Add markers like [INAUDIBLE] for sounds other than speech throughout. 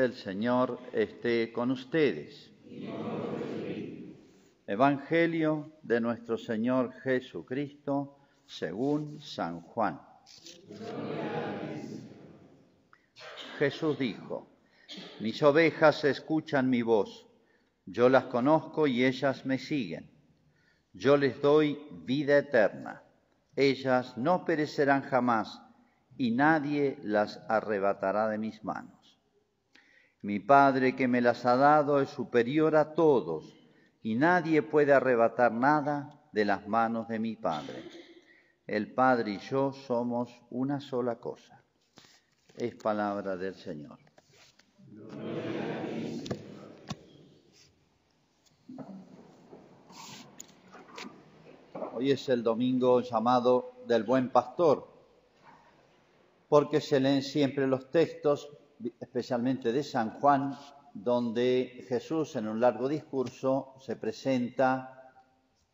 El Señor esté con ustedes. Evangelio de nuestro Señor Jesucristo según San Juan. Jesús dijo, mis ovejas escuchan mi voz, yo las conozco y ellas me siguen. Yo les doy vida eterna, ellas no perecerán jamás y nadie las arrebatará de mis manos. Mi Padre que me las ha dado es superior a todos y nadie puede arrebatar nada de las manos de mi Padre. El Padre y yo somos una sola cosa. Es palabra del Señor. Hoy es el domingo llamado del buen pastor, porque se leen siempre los textos especialmente de San Juan, donde Jesús en un largo discurso se presenta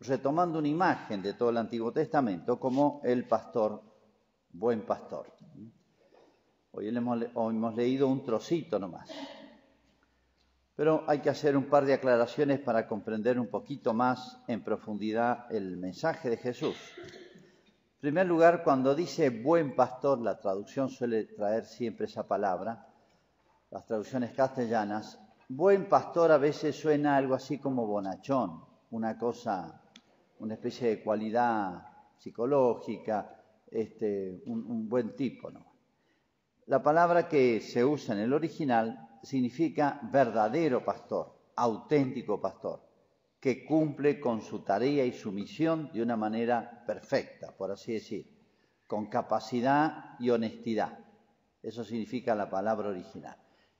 retomando una imagen de todo el Antiguo Testamento como el pastor, buen pastor. Hoy hemos, hemos leído un trocito nomás. Pero hay que hacer un par de aclaraciones para comprender un poquito más en profundidad el mensaje de Jesús. En primer lugar, cuando dice buen pastor, la traducción suele traer siempre esa palabra, las traducciones castellanas, buen pastor a veces suena algo así como bonachón, una cosa, una especie de cualidad psicológica, este, un, buen tipo. ¿no? La palabra que se usa en el original significa verdadero pastor, auténtico pastor, que cumple con su tarea y su misión de una manera perfecta, por así decir, con capacidad y honestidad. Eso significa la palabra original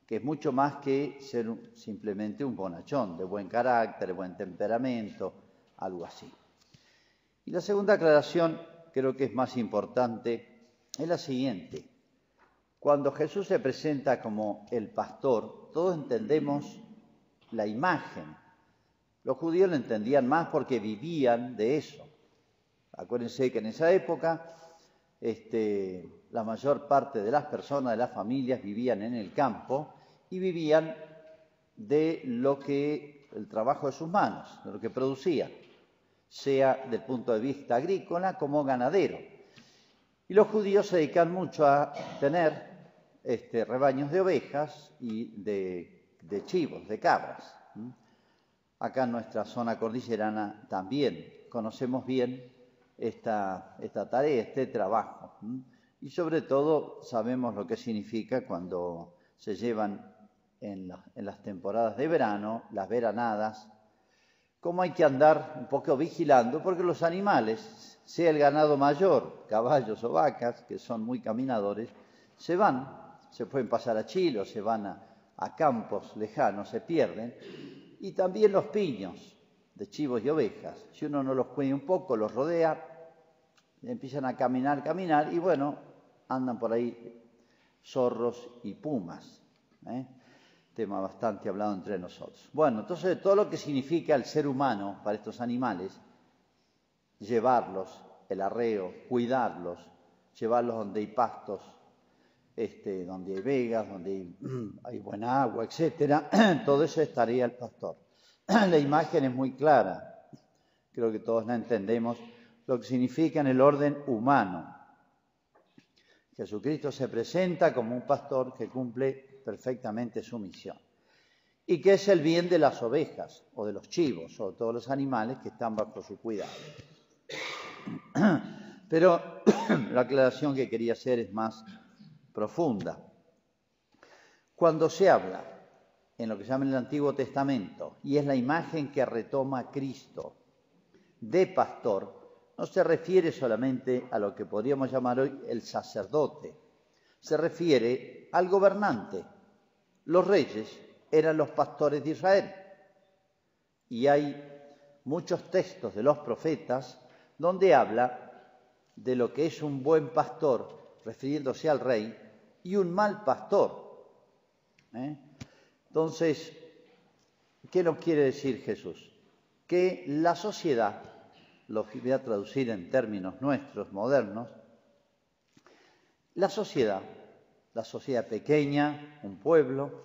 que es mucho más que ser simplemente un bonachón, de buen carácter, buen temperamento, algo así. Y la segunda aclaración, creo que es más importante, es la siguiente. Cuando Jesús se presenta como el pastor, todos entendemos la imagen. Los judíos lo entendían más porque vivían de eso. Acuérdense que en esa época este, la mayor parte de las personas, de las familias, vivían en el campo y vivían de lo que el trabajo de sus manos, de lo que producían, sea del punto de vista agrícola como ganadero. Y los judíos se dedican mucho a tener este, rebaños de ovejas y de, chivos, de cabras. Acá en nuestra zona cordillerana también conocemos bien esta, esta tarea, este trabajo. Y sobre todo sabemos lo que significa cuando se llevan en, las temporadas de verano, las veranadas, cómo hay que andar un poco vigilando, porque los animales, sea el ganado mayor, caballos o vacas, que son muy caminadores, se van, se pueden pasar a Chile o se van a, campos lejanos, se pierden, y también los piños de chivos y ovejas. Si uno no los cuida un poco, los rodea, empiezan a caminar, caminar, y bueno, andan por ahí zorros y pumas. ¿eh? Tema bastante hablado entre nosotros. Bueno, entonces todo lo que significa el ser humano para estos animales, llevarlos, el arreo, cuidarlos, llevarlos donde hay pastos, este, donde hay vegas, donde hay, [CLEARS THROAT] buena agua, etcétera, [CLEARS THROAT] todo eso estaría el pastor. [CLEARS THROAT] La imagen es muy clara, creo que todos la entendemos, lo que significa en el orden humano. Jesucristo se presenta como un pastor que cumple perfectamente su misión. Y que es el bien de las ovejas o de los chivos o todos los animales que están bajo su cuidado. [CLEARS THROAT] Pero [CLEARS THROAT] la aclaración que quería hacer es más profunda. Cuando se habla en lo que se llama el Antiguo Testamento, y es la imagen que retoma Cristo de pastor, no se refiere solamente a lo que podríamos llamar hoy el sacerdote, se refiere al gobernante, los reyes eran los pastores de Israel. Y hay muchos textos de los profetas donde habla de lo que es un buen pastor, refiriéndose al rey, y un mal pastor. ¿eh? Entonces, ¿qué nos quiere decir Jesús? Que la sociedad, lo voy a traducir en términos nuestros, modernos, la sociedad la sociedad pequeña, un pueblo,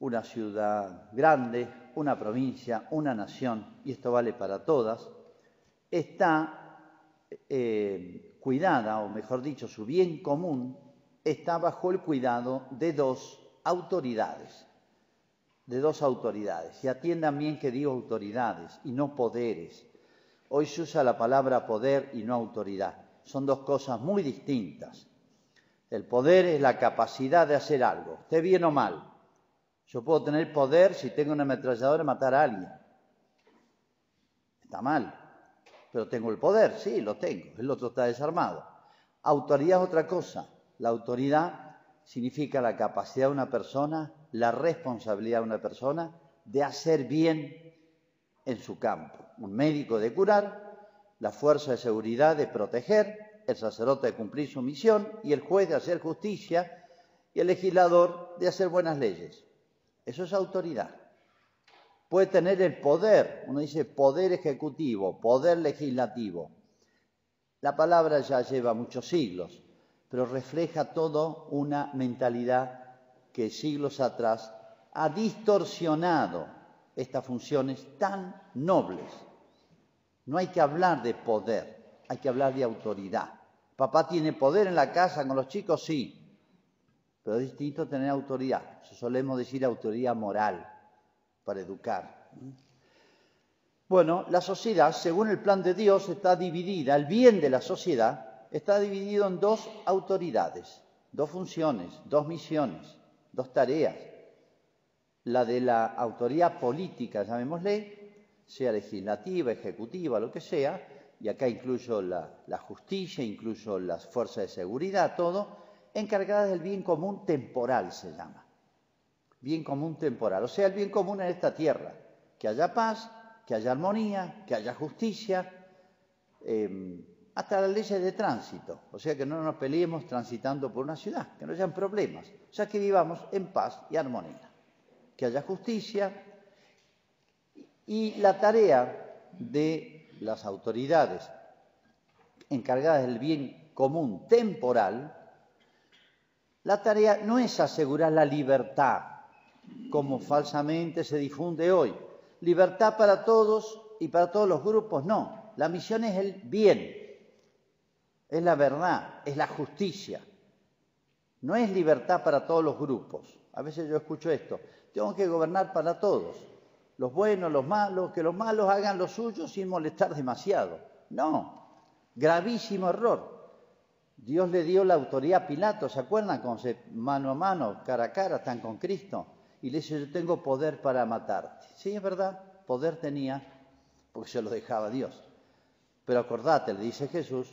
una ciudad grande, una provincia, una nación, y esto vale para todas, está eh, cuidada, o mejor dicho, su bien común está bajo el cuidado de dos autoridades, de dos autoridades. Y atiendan bien que digo autoridades y no poderes. Hoy se usa la palabra poder y no autoridad. Son dos cosas muy distintas. El poder es la capacidad de hacer algo, esté bien o mal. Yo puedo tener poder si tengo una ametralladora y matar a alguien. Está mal. Pero tengo el poder, sí, lo tengo. El otro está desarmado. Autoridad es otra cosa. La autoridad significa la capacidad de una persona, la responsabilidad de una persona de hacer bien en su campo. Un médico de curar, la fuerza de seguridad de proteger, el sacerdote de cumplir su misión y el juez de hacer justicia y el legislador de hacer buenas leyes. Eso es autoridad. Puede tener el poder, uno dice poder ejecutivo, poder legislativo. La palabra ya lleva muchos siglos pero refleja todo una mentalidad que siglos atrás ha distorsionado estas funciones tan nobles. No hay que hablar de poder, hay que hablar de autoridad. Papá tiene poder en la casa con los chicos, sí, pero es distinto tener autoridad. solemos decir autoridad moral para educar. Bueno, la sociedad, según el plan de Dios, está dividida. El bien de la sociedad está dividido en dos autoridades, dos funciones, dos misiones, dos tareas. La de la autoridad política, llamémosle, sea legislativa, ejecutiva, lo que sea, y acá incluyo la, justicia, incluyo las fuerzas de seguridad, todo, encargadas del bien común temporal se llama. Bien común temporal, o sea, el bien común en esta tierra, que haya paz, que haya armonía, que haya justicia, em, hasta las leyes de tránsito, o sea que no nos peleemos transitando por una ciudad, que no hayan problemas, o sea que vivamos en paz y armonía, que haya justicia. Y la tarea de las autoridades encargadas del bien común temporal, la tarea no es asegurar la libertad, como falsamente se difunde hoy. Libertad para todos y para todos los grupos, no. La misión es el bien, es la verdad, es la justicia. No es libertad para todos los grupos. A veces yo escucho esto, tengo que gobernar para todos, los buenos, los malos, que los malos hagan lo suyo sin molestar demasiado. No, gravísimo error. Dios le dio la autoridad a Pilato, ¿se acuerdan? Con mano a mano, cara a cara, están con Cristo. Y le dice, yo tengo poder para matarte. Sí, es verdad, poder tenía, porque se lo dejaba Dios. Pero acordate, le dice Jesús,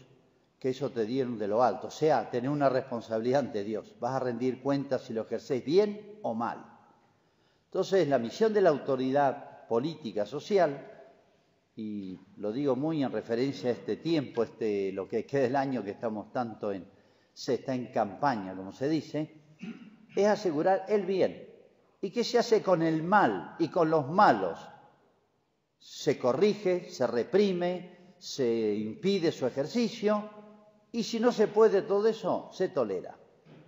que eso te dieron de lo alto. O sea, tener una responsabilidad ante Dios. Vas a rendir cuentas si lo ejercéis bien o mal. Entonces, la misión de la autoridad política, social, y lo digo muy en referencia a este tiempo, este, lo que queda del año que estamos tanto en, se está en campaña, como se dice, es asegurar el bien. ¿Y qué se hace con el mal y con los malos? Se corrige, se reprime, se impide su ejercicio y si no se puede todo eso, se tolera.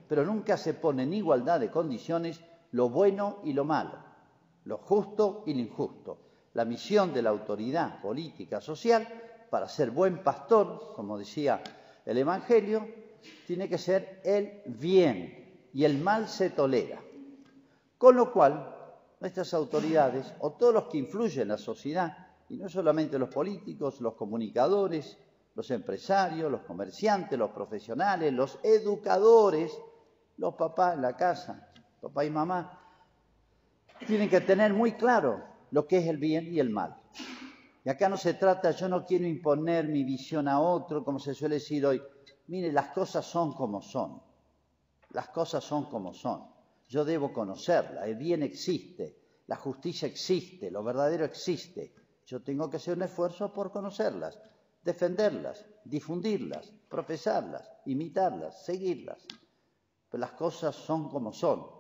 Pero nunca se pone en igualdad de condiciones lo bueno y lo malo, lo justo y lo injusto. La misión de la autoridad política social para ser buen pastor, como decía el Evangelio, tiene que ser el bien y el mal se tolera. Con lo cual, nuestras autoridades o todos los que influyen en la sociedad, y no solamente los políticos, los comunicadores, los empresarios, los comerciantes, los profesionales, los educadores, los papás en la casa, papá y mamá, tienen que tener muy claro lo que es el bien y el mal. Y acá no se trata, yo no quiero imponer mi visión a otro, como se suele decir hoy. Mire, las cosas son como son. Las cosas son como son. Yo debo conocerla. El bien existe, la justicia existe, lo verdadero existe. Yo tengo que hacer un esfuerzo por conocerlas defenderlas, difundirlas, profesarlas, imitarlas, seguirlas. Pero las cosas son como son.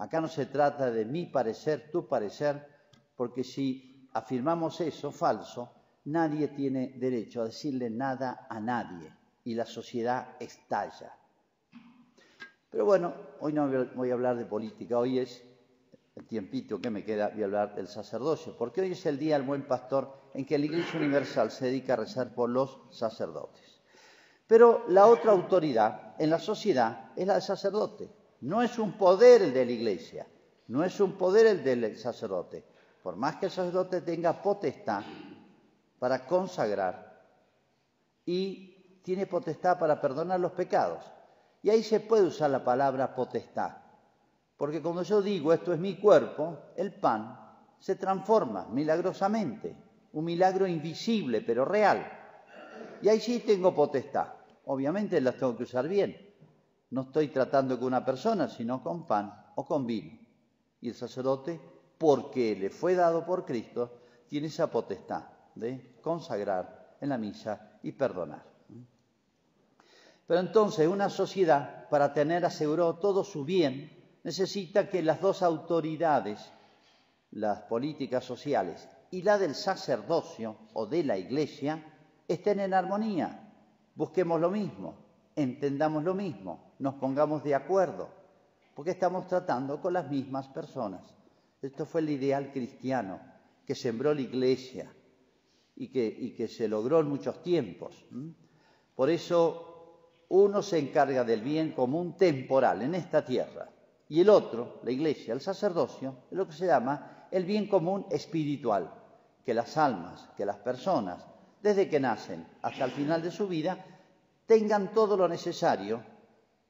Acá no se trata de mi parecer, tu parecer, porque si afirmamos eso falso, nadie tiene derecho a decirle nada a nadie y la sociedad estalla. Pero bueno, hoy no voy a hablar de política, hoy es el tiempito que me queda, voy a hablar del sacerdocio, porque hoy es el día del buen pastor en que la Iglesia Universal se dedica a rezar por los sacerdotes. Pero la otra autoridad en la sociedad es la del sacerdote. No es un poder el de la Iglesia, no es un poder el del sacerdote. Por más que el sacerdote tenga potestad para consagrar y tiene potestad para perdonar los pecados. Y ahí se puede usar la palabra potestad. Porque cuando yo digo esto es mi cuerpo, el pan se transforma milagrosamente. Un milagro invisible, pero real. Y ahí sí tengo potestad obviamente las tengo que usar bien. No estoy tratando con una persona, sino con pan o con vino. Y el sacerdote, porque le fue dado por Cristo, tiene esa potestad de consagrar en la misa y perdonar. Pero entonces una sociedad, para tener asegurado todo su bien, necesita que las dos autoridades, las políticas sociales y la del sacerdocio o de la iglesia, estén en armonía, busquemos lo mismo, entendamos lo mismo, nos pongamos de acuerdo, porque estamos tratando con las mismas personas. Esto fue el ideal cristiano que sembró la Iglesia y que, que se logró en muchos tiempos. Por eso uno se encarga del bien común temporal en esta tierra y el otro, la Iglesia, el sacerdocio, es lo que se llama el bien común espiritual, que las almas, que las personas desde que nacen hasta el final de su vida, tengan todo lo necesario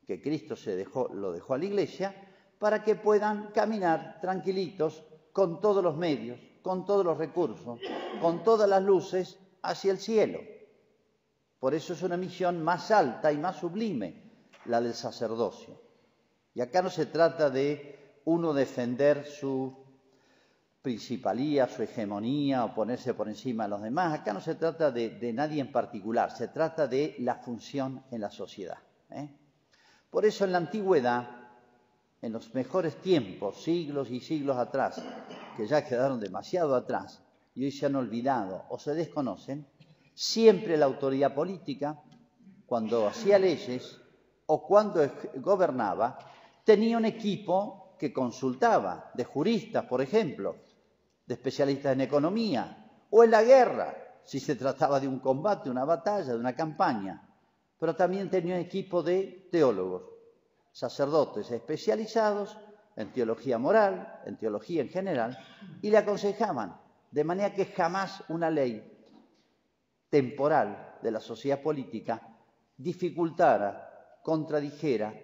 que Cristo se dejó, lo dejó a la Iglesia, para que puedan caminar tranquilitos con todos los medios, con todos los recursos, con todas las luces hacia el cielo. Por eso es una misión más alta y más sublime, la del sacerdocio. Y acá no se trata de uno defender su principalía, su hegemonía o ponerse por encima de los demás. Acá no se trata de, nadie en particular, se trata de la función en la sociedad. ¿eh? Por eso en la antigüedad, en los mejores tiempos, siglos y siglos atrás, que ya quedaron demasiado atrás y hoy se han olvidado o se desconocen, siempre la autoridad política, cuando hacía leyes o cuando gobernaba, tenía un equipo que consultaba, de juristas, por ejemplo, de especialistas en economía o en la guerra, si se trataba de un combate, una batalla, de una campaña. Pero también tenía un equipo de teólogos, sacerdotes especializados en teología moral, en teología en general, y le aconsejaban, de manera que jamás una ley temporal de la sociedad política dificultara, contradijera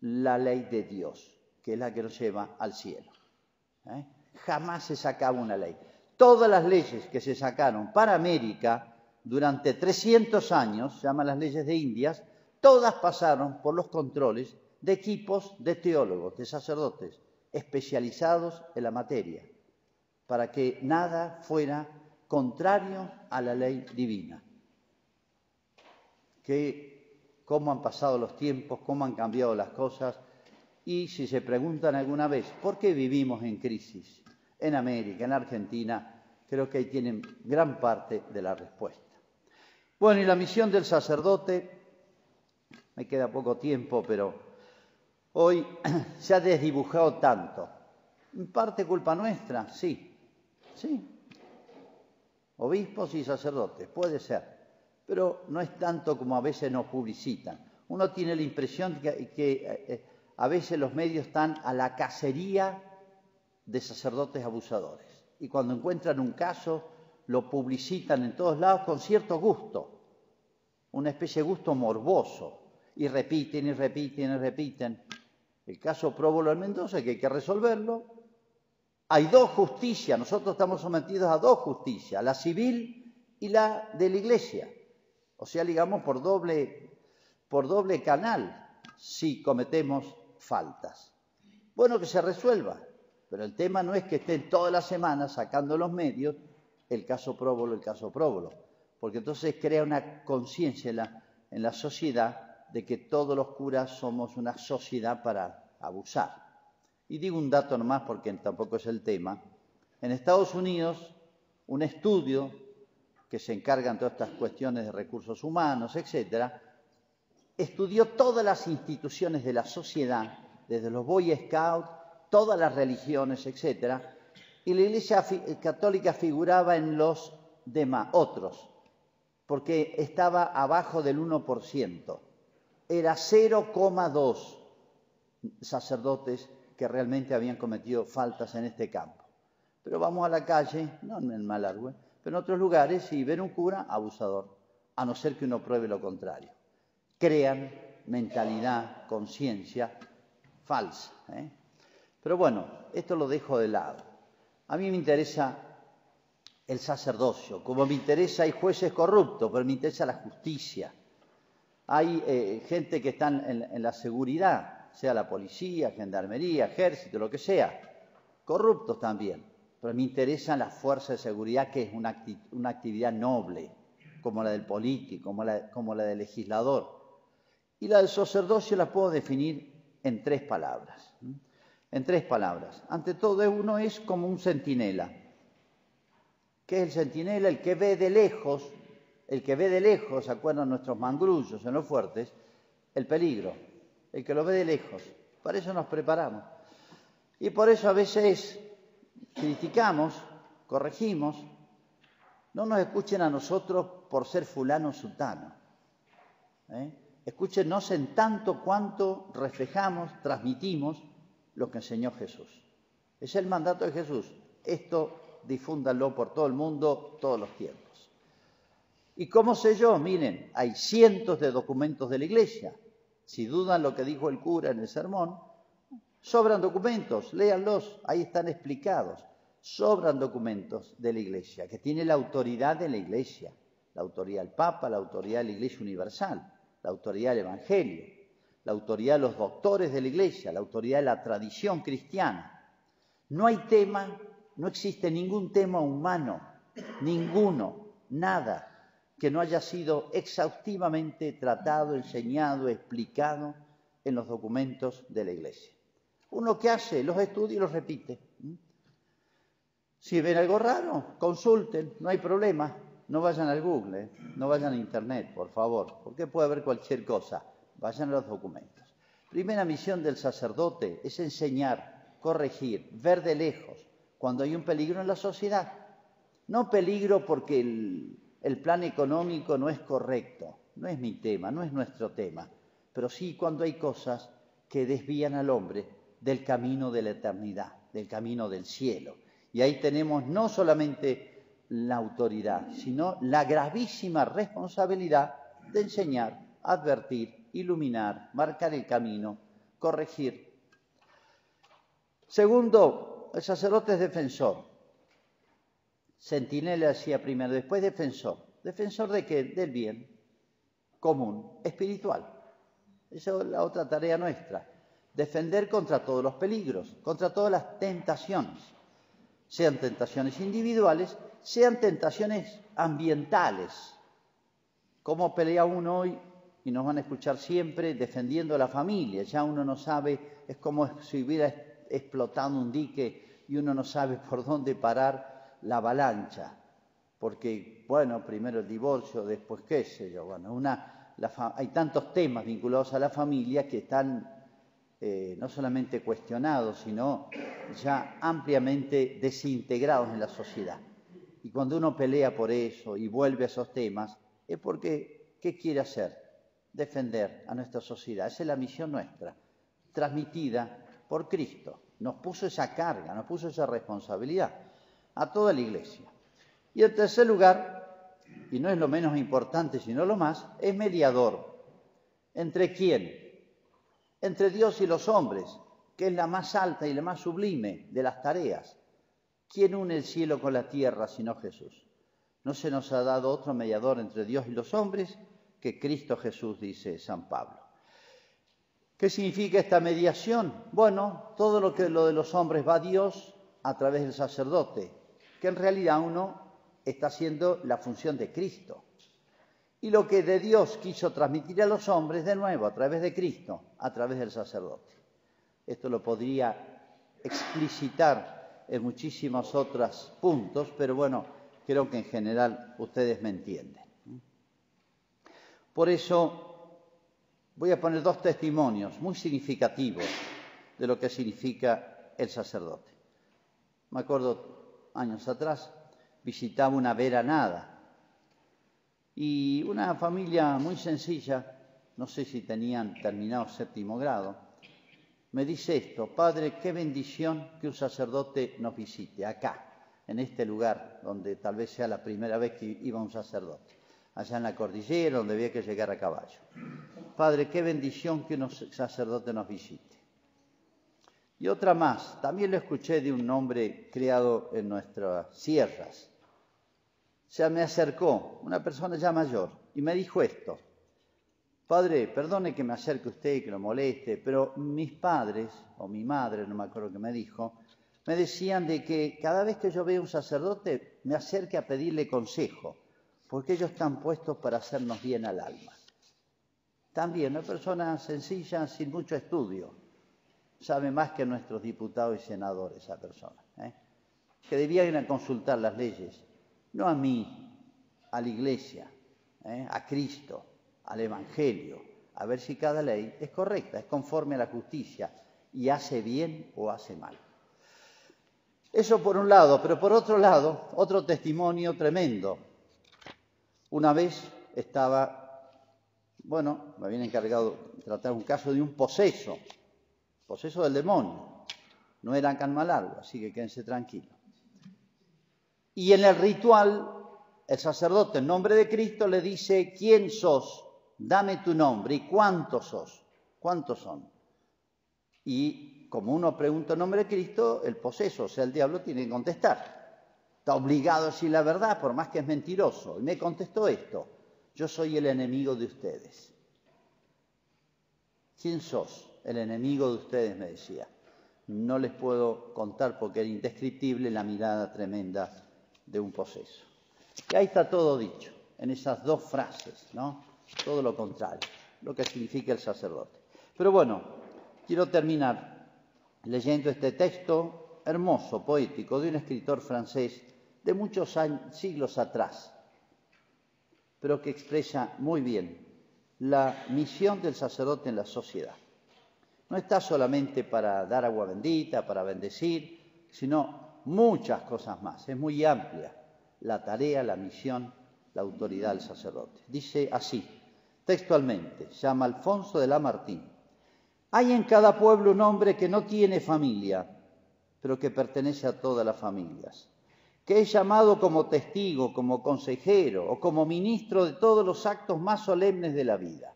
la ley de Dios, que es la que nos lleva al cielo. ¿eh? Jamás se sacaba una ley. Todas las leyes que se sacaron para América durante 300 años, se llaman las leyes de Indias, todas pasaron por los controles de equipos de teólogos, de sacerdotes, especializados en la materia, para que nada fuera contrario a la ley divina. Que cómo han pasado los tiempos, cómo han cambiado las cosas, y si se preguntan alguna vez, ¿por qué vivimos en crisis? En América, en Argentina, creo que ahí tienen gran parte de la respuesta. Bueno, y la misión del sacerdote, me queda poco tiempo, pero hoy [CLEARS THROAT] se ha desdibujado tanto. En parte culpa nuestra, sí, sí. Obispos y sacerdotes, puede ser, pero no es tanto como a veces nos publicitan. Uno tiene la impresión que, que eh, a veces los medios están a la cacería de sacerdotes abusadores. Y cuando encuentran un caso, lo publicitan en todos lados con cierto gusto, una especie de gusto morboso, y repiten y repiten y repiten. El caso Próbolo en Mendoza, que hay que resolverlo. Hay dos justicias, nosotros estamos sometidos a dos justicias, la civil y la de la iglesia. O sea, digamos, por doble, por doble canal, si cometemos faltas. Bueno, que se resuelva. Pero el tema no es que estén todas las semanas sacando los medios el caso Próbolo, el caso Próbolo, porque entonces crea una conciencia en la, sociedad de que todos los curas somos una sociedad para abusar. Y digo un dato nomás porque tampoco es el tema. En Estados Unidos, un estudio que se encarga de todas estas cuestiones de recursos humanos, etcétera, estudió todas las instituciones de la sociedad, desde los Boy Scouts todas las religiones, etc. Y la Iglesia católica figuraba en los demás, otros, porque estaba abajo del 1%. Era 0,2 sacerdotes que realmente habían cometido faltas en este campo. Pero vamos a la calle, no en el Malargüe, pero en otros lugares y ver un cura abusador, a no ser que uno pruebe lo contrario. Crean mentalidad, conciencia falsa. ¿eh? Pero bueno, esto lo dejo de lado. A mí me interesa el sacerdocio, como me interesa hay jueces corruptos, pero me interesa la justicia. Hay eh, gente que está en, la seguridad, sea la policía, gendarmería, ejército, lo que sea, corruptos también. Pero me interesa la fuerza de seguridad, que es una, actividad noble, como la del político, como la del legislador. Y la del sacerdocio la puedo definir en tres palabras. En tres palabras. Ante todo, uno es como un centinela. ¿Qué es el centinela? El que ve de lejos, el que ve de lejos, ¿se acuerdan nuestros mangrullos en los fuertes? El peligro. El que lo ve de lejos. Para eso nos preparamos. Y por eso a veces criticamos, corregimos. No nos escuchen a nosotros por ser fulano sutano. ¿eh? escúchenos en tanto cuanto reflejamos, transmitimos lo que enseñó Jesús. Es el mandato de Jesús. Esto difúndanlo por todo el mundo, todos los tiempos. ¿Y cómo sé yo? Miren, hay cientos de documentos de la Iglesia. Si dudan lo que dijo el cura en el sermón, sobran documentos, léanlos, ahí están explicados. Sobran documentos de la Iglesia, que tiene la autoridad de la Iglesia, la autoridad del Papa, la autoridad de la Iglesia Universal la autoridad del Evangelio, la autoridad de los doctores de la Iglesia, la autoridad de la tradición cristiana. No hay tema, no existe ningún tema humano, ninguno, nada, que no haya sido exhaustivamente tratado, enseñado, explicado en los documentos de la Iglesia. Uno que hace, los estudia y los repite. Si ven algo raro, consulten, no hay problema. No vayan al Google, ¿eh? no vayan a Internet, por favor, porque puede haber cualquier cosa. Vayan a los documentos. Primera misión del sacerdote es enseñar, corregir, ver de lejos cuando hay un peligro en la sociedad. No peligro porque el, el plan económico no es correcto, no es mi tema, no es nuestro tema, pero sí cuando hay cosas que desvían al hombre del camino de la eternidad, del camino del cielo. Y ahí tenemos no solamente la autoridad, sino la gravísima responsabilidad de enseñar, advertir, iluminar, marcar el camino, corregir. Segundo, el sacerdote es defensor. Sentinela decía primero, después defensor. ¿Defensor de qué? Del bien común, espiritual. Esa es la otra tarea nuestra. Defender contra todos los peligros, contra todas las tentaciones, sean tentaciones individuales sean tentaciones ambientales. ¿Cómo pelea uno hoy? Y nos van a escuchar siempre defendiendo la familia. Ya uno no sabe, es como si hubiera explotado un dique y uno no sabe por dónde parar la avalancha. Porque, bueno, primero el divorcio, después qué sé yo. Bueno, hay tantos temas vinculados a la familia que están eh, no solamente cuestionados, sino ya ampliamente desintegrados en la sociedad. Y cuando uno pelea por eso y vuelve a esos temas, es porque, ¿qué quiere hacer? Defender a nuestra sociedad. Esa es la misión nuestra, transmitida por Cristo. Nos puso esa carga, nos puso esa responsabilidad a toda la iglesia. Y en tercer lugar, y no es lo menos importante, sino lo más, es mediador. ¿Entre quién? Entre Dios y los hombres, que es la más alta y la más sublime de las tareas. ¿Quién une el cielo con la tierra sino Jesús? No se nos ha dado otro mediador entre Dios y los hombres que Cristo Jesús, dice San Pablo. ¿Qué significa esta mediación? Bueno, todo lo que lo de los hombres va a Dios a través del sacerdote, que en realidad uno está haciendo la función de Cristo. Y lo que de Dios quiso transmitir a los hombres, de nuevo, a través de Cristo, a través del sacerdote. Esto lo podría explicitar en muchísimos otros puntos, pero bueno, creo que en general ustedes me entienden. Por eso voy a poner dos testimonios muy significativos de lo que significa el sacerdote. Me acuerdo años atrás, visitaba una veranada y una familia muy sencilla, no sé si tenían terminado séptimo grado, me dice esto, Padre, qué bendición que un sacerdote nos visite acá, en este lugar, donde tal vez sea la primera vez que iba un sacerdote, allá en la cordillera, donde había que llegar a caballo. Padre, qué bendición que un sacerdote nos visite. Y otra más, también lo escuché de un hombre criado en nuestras sierras. Se me acercó una persona ya mayor y me dijo esto, Padre, perdone que me acerque a usted y que lo moleste, pero mis padres, o mi madre, no me acuerdo qué me dijo, me decían de que cada vez que yo veo a un sacerdote me acerque a pedirle consejo, porque ellos están puestos para hacernos bien al alma. También una persona sencilla, sin mucho estudio, sabe más que nuestros diputados y senadores esa persona, ¿eh? que debía ir a consultar las leyes, no a mí, a la iglesia, ¿eh? a Cristo al Evangelio, a ver si cada ley es correcta, es conforme a la justicia y hace bien o hace mal. Eso por un lado, pero por otro lado, otro testimonio tremendo. Una vez estaba, bueno, me habían encargado de tratar un caso de un poseso, poseso del demonio. No era Canmalargo, así que quédense tranquilos. Y en el ritual, el sacerdote en nombre de Cristo le dice, ¿quién sos? dame tu nombre y cuántos sos, cuántos son. Y como uno pregunta el nombre de Cristo, el poseso, o sea, el diablo tiene que contestar. Está obligado a decir la verdad, por más que es mentiroso. Y me contestó esto, yo soy el enemigo de ustedes. ¿Quién sos? El enemigo de ustedes, me decía. No les puedo contar porque era indescriptible la mirada tremenda de un poseso. Y ahí está todo dicho, en esas dos frases, ¿no? todo lo contrario, lo que significa el sacerdote. Pero bueno, quiero terminar leyendo este texto hermoso, poético, de un escritor francés de muchos siglos atrás, pero que expresa muy bien la misión del sacerdote en la sociedad. No está solamente para dar agua bendita, para bendecir, sino muchas cosas más. Es muy amplia la tarea, la misión, la autoridad del sacerdote. Dice así, textualmente, llama Alfonso de Lamartine. Hay en cada pueblo un hombre que no tiene familia, pero que pertenece a todas las familias, que es llamado como testigo, como consejero o como ministro de todos los actos más solemnes de la vida,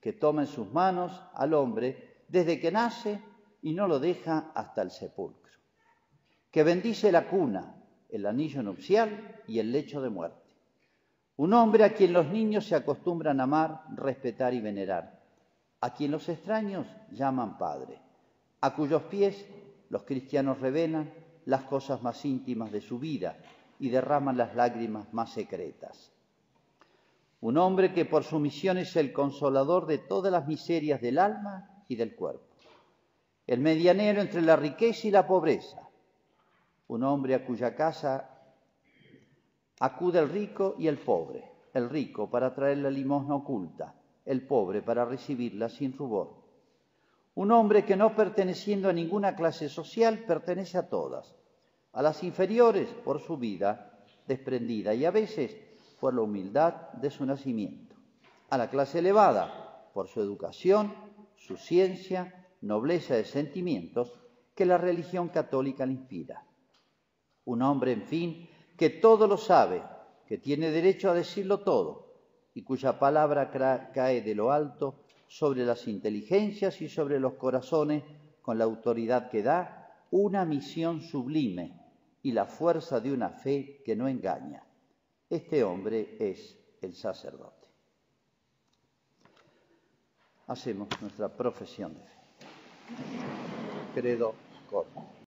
que toma en sus manos al hombre desde que nace y no lo deja hasta el sepulcro, que bendice la cuna, el anillo nupcial y el lecho de muerte. Un hombre a quien los niños se acostumbran a amar, respetar y venerar, a quien los extraños llaman padre, a cuyos pies los cristianos revelan las cosas más íntimas de su vida y derraman las lágrimas más secretas. Un hombre que por su misión es el consolador de todas las miserias del alma y del cuerpo, el medianero entre la riqueza y la pobreza, un hombre a cuya casa Acude el rico y el pobre, el rico para traer la limosna oculta, el pobre para recibirla sin rubor. Un hombre que no perteneciendo a ninguna clase social pertenece a todas, a las inferiores por su vida desprendida y a veces por la humildad de su nacimiento, a la clase elevada por su educación, su ciencia, nobleza de sentimientos que la religión católica le inspira. Un hombre, en fin, que todo lo sabe, que tiene derecho a decirlo todo y cuya palabra cae de lo alto sobre las inteligencias y sobre los corazones con la autoridad que da una misión sublime y la fuerza de una fe que no engaña. Este hombre es el sacerdote. Hacemos nuestra profesión de fe. Credo corto.